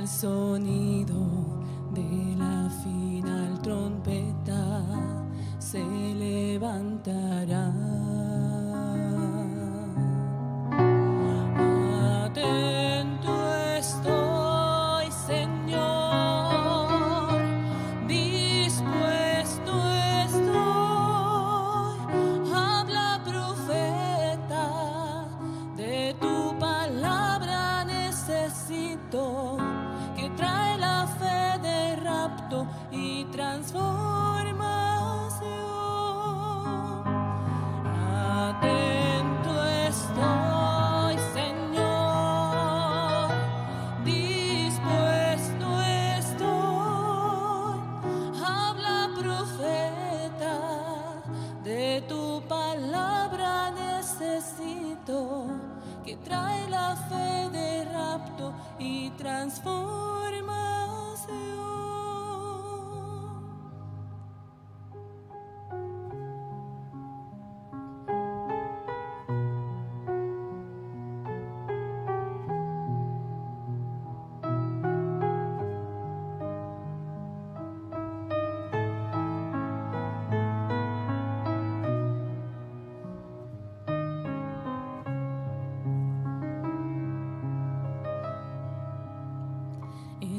al sonido de la final trompeta se levanta. De tu palabra necesito que trae la fe de rapto y transformación.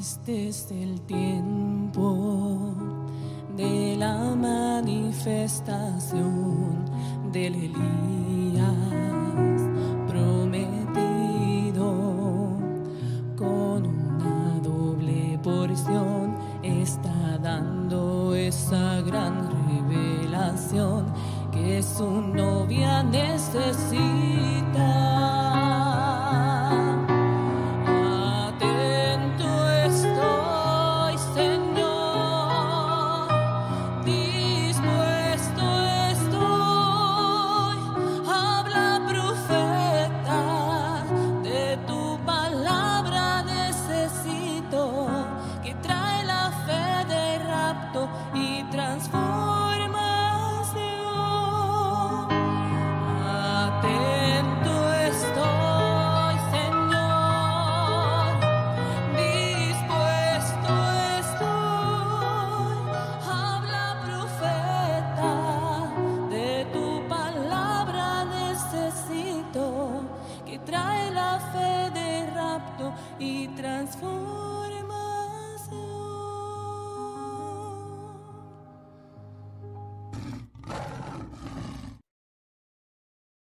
Este es el tiempo de la manifestación del Elías prometido con una doble porción está dando esa gran revelación que su novia necesita. Trae la fe de rapto y transformación.